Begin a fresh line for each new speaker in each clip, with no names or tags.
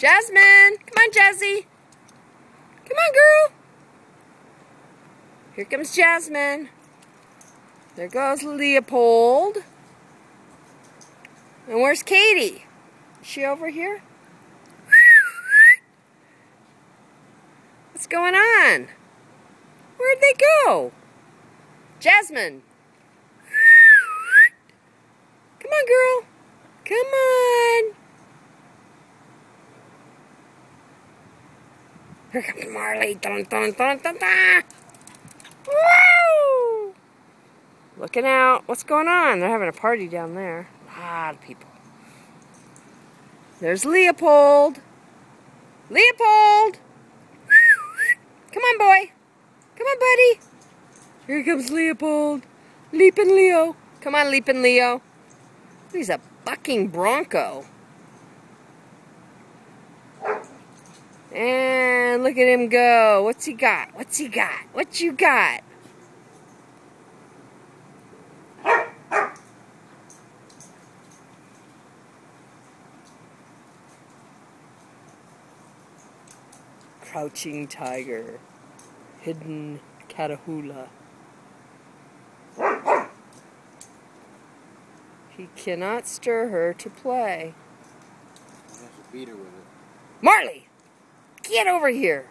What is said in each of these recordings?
Jasmine! Come on, Jazzy! Come on, girl! Here comes Jasmine. There goes Leopold. And where's Kaydee? Is she over here? What's going on? Where'd they go? Jasmine. Come on, girl. Come on. Here comes Marley. Dun, dun, dun, dun, dun. Woo! Looking out. What's going on? They're having a party down there. A lot of people. There's Leopold. Leopold! Come on, boy. Come on, buddy. Here comes Leopold. Leaping Leo. Come on, Leaping Leo. He's a bucking bronco. And look at him go. What's he got? What's he got? What you got? Crouching tiger. Hidden Catahoula. He cannot stir her to play.
He has to beat her with it.
Marley! Get over here!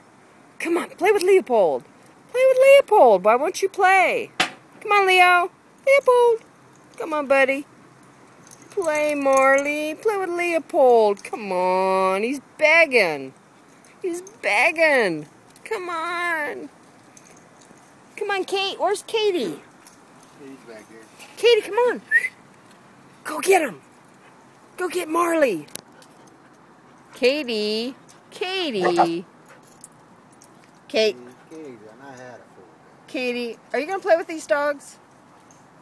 Come on, play with Leopold. Play with Leopold. Why won't you play? Come on, Leo. Leopold. Come on, buddy. Play, Marley. Play with Leopold. Come on. He's begging. He's begging. Come on. Come on, Kate. Where's Kaydee?
Kaydee's back here.
Kaydee, come on. Go get him. Go get Marley. Kaydee. Kaydee. Kate.
Mm, Kaydee's not had it for
Kaydee, are you going to play with these dogs?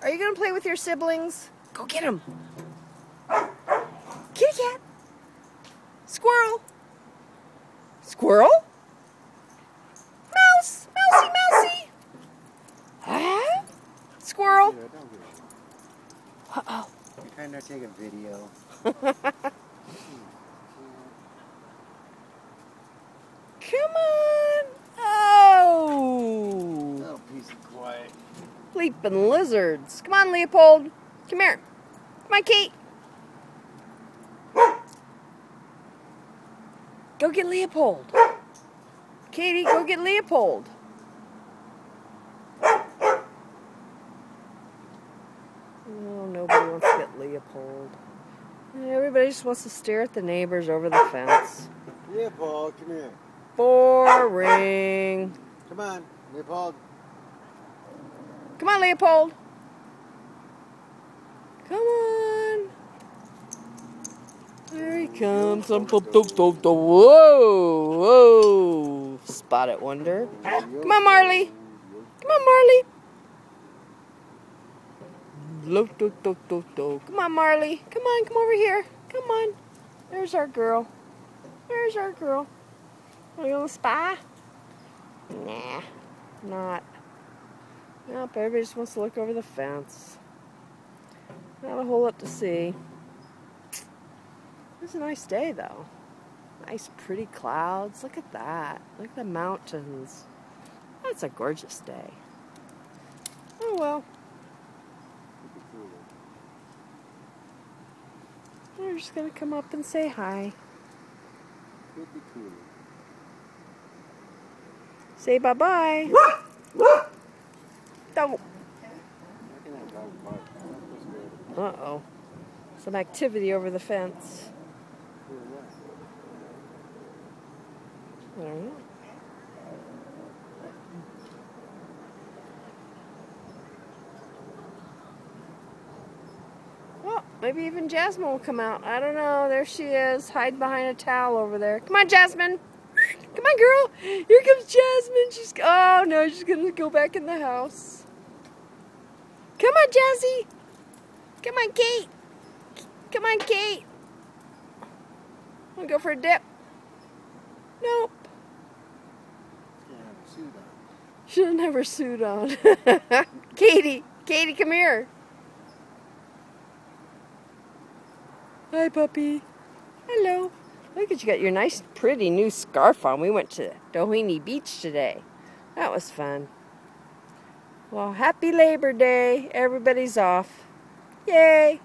Are you going to play with your siblings? Go get them. Kitty cat. Squirrel. Squirrel? Mouse. Mousy, mousy. Huh? Squirrel.
Yeah, don't get it.
Uh-oh.
You're trying to take a video.
Come on. Oh.
Oh, peace and quiet.
Leaping lizards. Come on, Leopold. Come here. Come on, Kate. Go get Leopold. Kaydee, go get Leopold. Oh, nobody wants to get Leopold. Everybody just wants to stare at the neighbors over the fence.
Leopold, come here.
Boring.
Come on, Leopold.
Come on, Leopold. Come on. There he comes. Whoa, whoa. Spot it, wonder. Come on, Marley. Come on, Marley. Come on, Marley. Come on, come over here. Come on. There's our girl. There's our girl. Are you on spy? Nah, not. Nope, everybody just wants to look over the fence. Not a whole lot to see. It's a nice day, though. Nice, pretty clouds. Look at that. Look at the mountains. That's a gorgeous day. Oh, well. We're just going to come up and say hi.
Could be cooler.
Say bye-bye. Don't.
I can have dog bark. That's good.
Uh-oh. Some activity over the fence. I don't know. Well, maybe even Jasmine will come out. I don't know. There she is, hiding behind a towel over there. Come on, Jasmine. Come on, girl. Here comes Jasmine. She's oh no, she's gonna go back in the house. Come on, Jazzy. Come on, Kate. Come on, Kate. Wanna go for a dip? Nope.
Have
never suit on. Kaydee, Kaydee, come here. Hi, puppy. Hello. Look Look at you got your nice, pretty new scarf on. We went to Doheny Beach today. That was fun. Well, happy Labor Day. Everybody's off. Yay!